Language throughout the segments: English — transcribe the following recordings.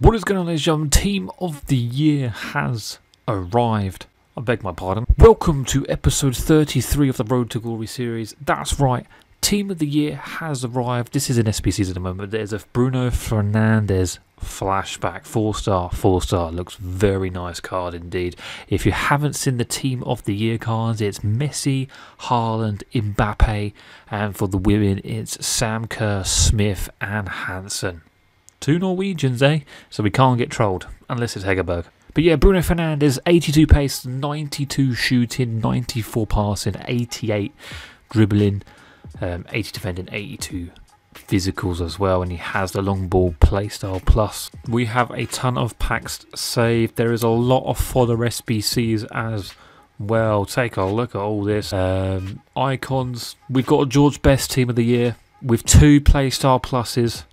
What is going on, ladies and? Team of the Year has arrived. I beg my pardon. Welcome to episode 33 of the Road to Glory series. That's right, Team of the Year has arrived. This is an SBCs at the moment. There's a Bruno Fernandes flashback. Four star, four star. Looks very nice card indeed. If you haven't seen the Team of the Year cards, it's Messi, Haaland, Mbappe, and for the women, it's Sam Kerr, Smith, and Hansen. Two Norwegians, eh? So we can't get trolled, unless it's Hegerberg. But yeah, Bruno Fernandes, 82 pace, 92 shooting, 94 passing, 88 dribbling, um, 80 defending, 82 physicals as well, and he has the long ball playstyle plus. We have a ton of packs saved. There is a lot of fodder SBCs as well. Take a look at all this. Um, icons. We've got a George Best Team of the Year with two playstyle pluses.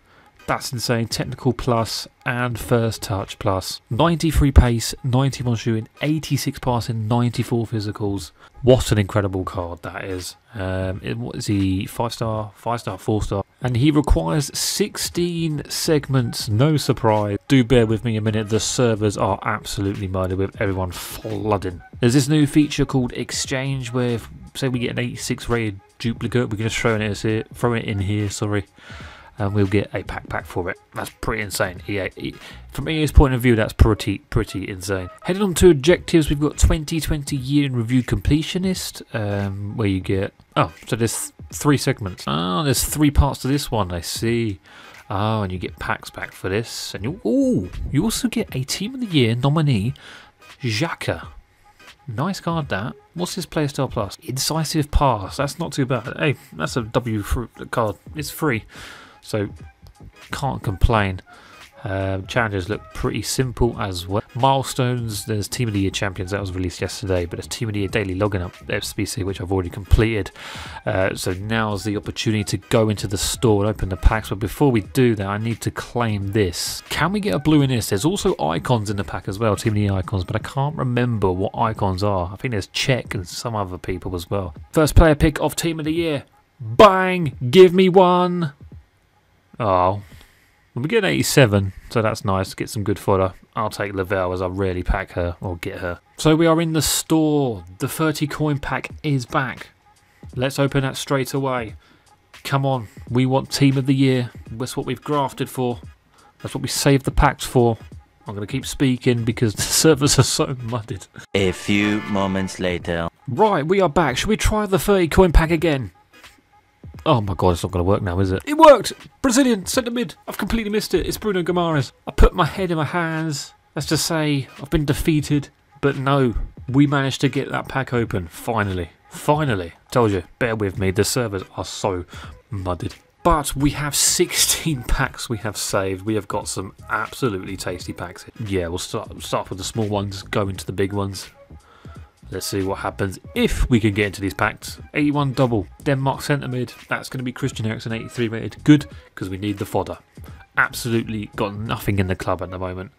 That's insane. Technical plus and first touch plus. 93 pace, 91 shooting, 86 passing, 94 physicals. What an incredible card that is. Um, it, what is he? Five star, five star, four star. And he requires 16 segments. No surprise. Do bear with me a minute. The servers are absolutely murdered with everyone flooding. There's this new feature called Exchange where, if, say, we get an 86 rated duplicate, we can just throw it. Throw it in here. Sorry and we'll get a pack pack for it. That's pretty insane. EA, from EA's point of view, that's pretty pretty insane. Heading on to objectives, we've got 2020 year in review completionist, um, where you get oh, so there's three segments. Oh, there's three parts to this one. I see. Oh, and you get packs back for this, and you oh, you also get a team of the year nominee, Xhaka. Nice card that. What's his playstyle plus? Incisive pass. That's not too bad. Hey, that's a W fruit card. It's free so can't complain. Um, challenges look pretty simple as well. Milestones, there's Team of the Year Champions that was released yesterday, but there's Team of the Year Daily Login Up SBC, which I've already completed. Uh, so now's the opportunity to go into the store and open the packs. But before we do that, I need to claim this. Can we get a blue in this? There's also icons in the pack as well, Team of the Year icons, but I can't remember what icons are. I think there's Czech and some other people as well. First player pick of Team of the Year. Bang! Give me one! Oh, we get 87, so that's nice. Get some good fodder. I'll take Lavelle as I really pack her or get her. So we are in the store. The 30 coin pack is back. Let's open that straight away. Come on, we want team of the year. That's what we've grafted for. That's what we saved the packs for. I'm going to keep speaking because the servers are so mudded. A few moments later. Right, we are back. Should we try the 30 coin pack again? Oh my god, it's not going to work now, is it? It worked! Brazilian, centre mid. I've completely missed it. It's Bruno Guimaraes. I put my head in my hands. Let's just say I've been defeated. But no, we managed to get that pack open. Finally. Finally. Told you, bear with me. The servers are so mudded. But we have 16 packs we have saved. We have got some absolutely tasty packs. Yeah, we'll start, start with the small ones, go into the big ones. Let's see what happens if we can get into these packs. 81 double, Denmark centre mid. That's going to be Christian Eriksen 83 rated. Good, because we need the fodder. Absolutely got nothing in the club at the moment.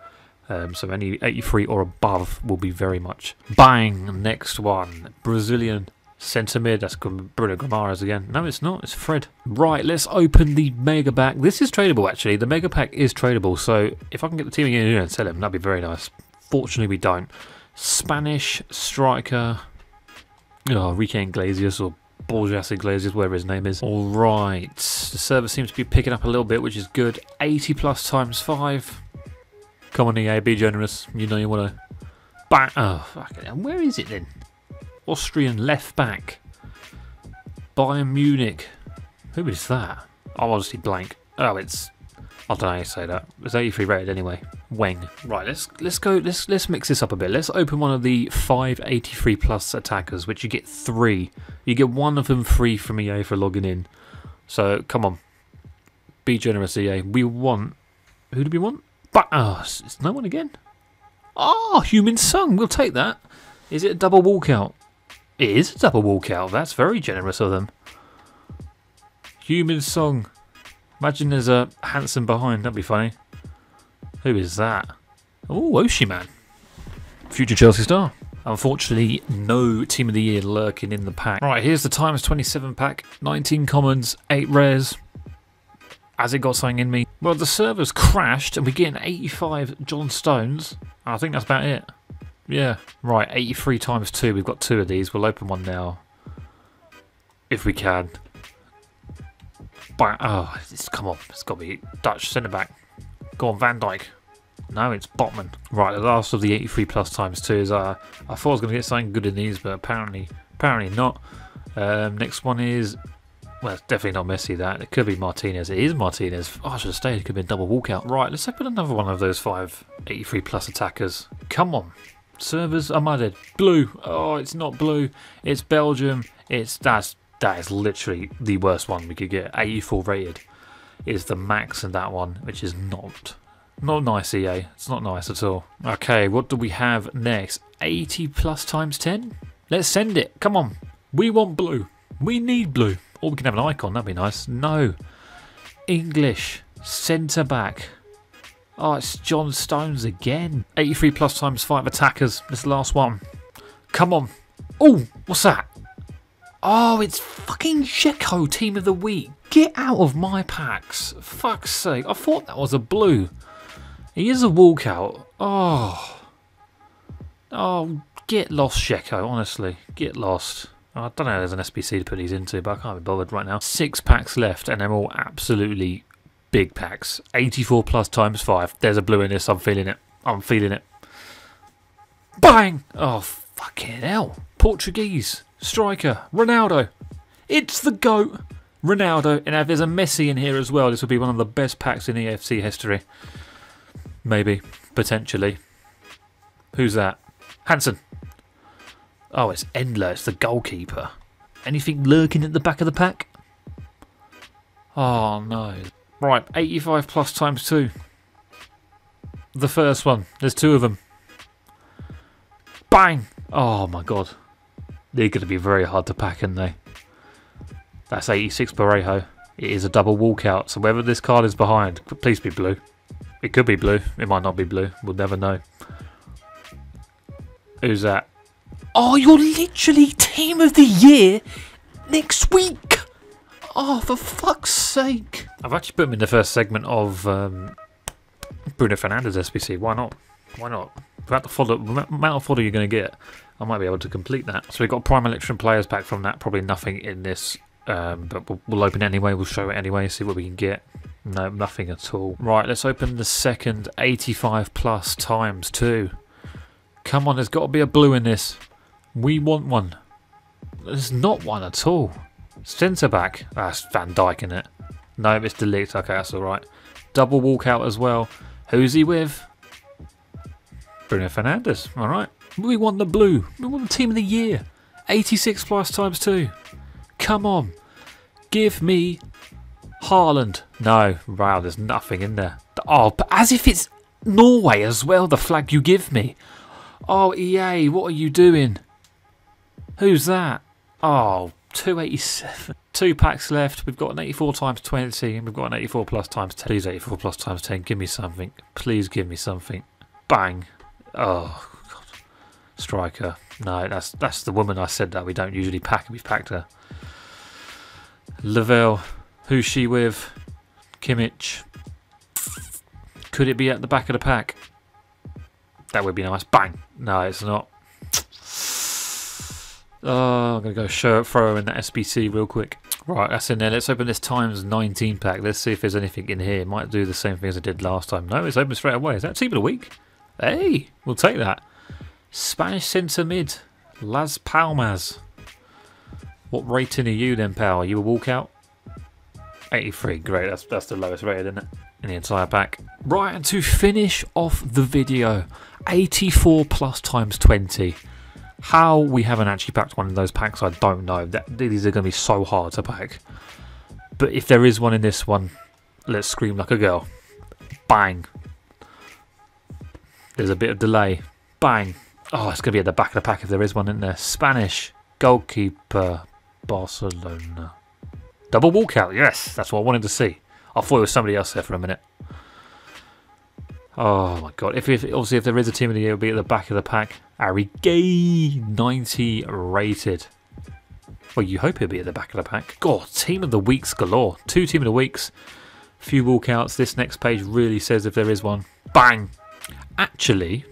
Um, so any 83 or above will be very much. Bang! Next one. Brazilian centre mid. That's Bruno Guimaraes again. No, it's not. It's Fred. Right, let's open the mega pack. This is tradable, actually. The mega pack is tradable. So if I can get the team in and sell him, that'd be very nice. Fortunately, we don't. Spanish striker. Oh, Enrique Iglesias or Borja Iglesias, whatever his name is. All right, the server seems to be picking up a little bit, which is good. 80 plus times 5. Come on, EA, be generous. You know you want to... Back. Oh, fuck it. Where is it then? Austrian left back. Bayern Munich. Who is that? I'm honestly blank. Oh, it's I don't know how you say that. It's 83 rated anyway. Weng. Right, let's let's go. Let's let's mix this up a bit. Let's open one of the 583 plus attackers, which you get three. You get one of them free from EA for logging in. So come on, be generous, EA. We want. Who do we want? But oh, ah, it's no one again. Ah, oh, Heung-min Son. We'll take that. Is it a double walkout? It is a double walkout. That's very generous of them. Human song. Imagine there's a Hansen behind, that'd be funny. Who is that? Oh, Osimhen. Future Chelsea star. Unfortunately, no Team of the Year lurking in the pack. Right, here's the times 27 pack. 19 commons, 8 rares. Has it got something in me? Well, the server's crashed and we're getting 85 John Stones. I think that's about it. Yeah, right, 83 times 2. We've got two of these. We'll open one now. If we can. But, oh, it's, come on. It's got to be Dutch centre back. Go on, Van Dijk. No, it's Botman. Right, the last of the 83 plus times 2 is, uh, I thought I was going to get something good in these, but apparently, apparently not. Um, next one is well, it's definitely not Messi, that. It could be Martinez. It is Martinez. Oh, I should have stayed. It could be a double walkout. Right, let's open another one of those five 83 plus attackers. Come on. Servers are mudded. Blue. Oh, it's not blue. It's Belgium. It's that's that is literally the worst one we could get. 84 rated is the max in that one, which is not not nice, EA. It's not nice at all. Okay, what do we have next? 80 plus times 10? Let's send it. Come on. We want blue. We need blue. Or we can have an icon, that'd be nice. No. English. Centre back. Oh, it's John Stones again. 83 plus times 5 attackers. This last one. Come on. Oh, what's that? Oh, it's fucking Dzeko Team of the Week. Get out of my packs. Fuck's sake. I thought that was a blue. He is a walkout. Oh. Oh, get lost, Dzeko, honestly. Get lost. I don't know there's an SBC to put these into, but I can't be bothered right now. Six packs left, and they're all absolutely big packs. 84 plus times 5. There's a blue in this. I'm feeling it. I'm feeling it. Bang! Oh, fucking hell. Portuguese. Striker. Ronaldo. It's the GOAT. Ronaldo. And if there's a Messi in here as well, this will be one of the best packs in EFC history. Maybe. Potentially. Who's that? Hansen. Oh, it's Endler. It's the goalkeeper. Anything lurking at the back of the pack? Oh, no. Right, 85 plus times 2. The first one. There's two of them. Bang! Oh, my God. They're going to be very hard to pack, aren't they? That's 86 Parejo. It is a double walkout, so whether this card is behind, please be blue. It could be blue. It might not be blue. We'll never know. Who's that? Oh, you're literally team of the year next week. Oh, for fuck's sake. I've actually put him in the first segment of um, Bruno Fernandes SBC. Why not? Why not? Without the fodder, amount of fodder you're going to get, I might be able to complete that. So we've got Prime Electrum players back from that. Probably nothing in this, um, but we'll, we'll open it anyway. We'll show it anyway, see what we can get. No, nothing at all. Right, let's open the second 85 plus times two. Come on, there's got to be a blue in this. We want one. There's not one at all. Centre back. That's Van Dijk in it. No, it's de Ligt. Okay, that's alright. Double walkout as well. Who's he with? Bruno Fernandes. Alright. We want the blue. We want the team of the year. 86 plus times 2. Come on. Give me Haaland. No. Wow, there's nothing in there. Oh, but as if it's Norway as well, the flag you give me. Oh, EA, what are you doing? Who's that? Oh, 287. Two packs left. We've got an 84 times 20 and we've got an 84 plus times 10. Please 84 plus times 10. Give me something. Please give me something. Bang. Oh, God. Striker. No, that's that's the woman I said that we don't usually pack. We've packed her. Lavelle. Who's she with? Kimmich. Could it be at the back of the pack? That would be nice. Bang. No, it's not. Oh, I'm going to go show throw in that SBC real quick. Right, that's in there. Let's open this times 19 pack. Let's see if there's anything in here. Might do the same thing as I did last time. No, it's open straight away. Is that team of the week? Hey, we'll take that. Spanish centre mid. Las Palmas. What rating are you then, pal? Are you a walkout? 83. Great. That's, that's the lowest rated, isn't it? In the entire pack. Right, and to finish off the video, 84 plus times 20. How we haven't actually packed one of those packs, I don't know. That, these are going to be so hard to pack. But if there is one in this one, let's scream like a girl. Bang. There's a bit of delay. Bang. Oh, it's going to be at the back of the pack if there is one in there. Spanish goalkeeper, Barcelona. Double walkout, yes, that's what I wanted to see. I thought it was somebody else there for a minute. Oh my god! If, if obviously if there is a team of the year, it'll be at the back of the pack. Ari Gay, 90 rated. Well, you hope he'll be at the back of the pack. God, team of the weeks galore. Two team of the weeks. Few walkouts. This next page really says if there is one. Bang! Actually,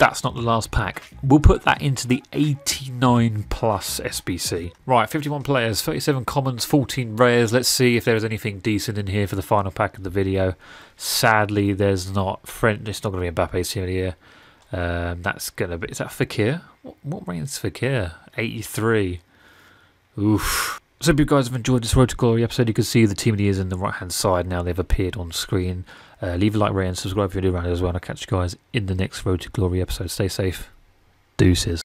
that's not the last pack. We'll put that into the 89 plus SBC. Right, 51 players, 37 commons, 14 rares. Let's see if there's anything decent in here for the final pack of the video. Sadly, there's not. It's not going to be Mbappe's year. Um, that's going to be. Is that Fekir? What, what rank is Fekir? 83. Oof. So, if you guys have enjoyed this Road to Glory episode, you can see the team of the years in the right hand side now. They've appeared on screen. Uh, leave a like, rate, and subscribe if you're new around as well. And I'll catch you guys in the next Road to Glory episode. Stay safe. Deuces.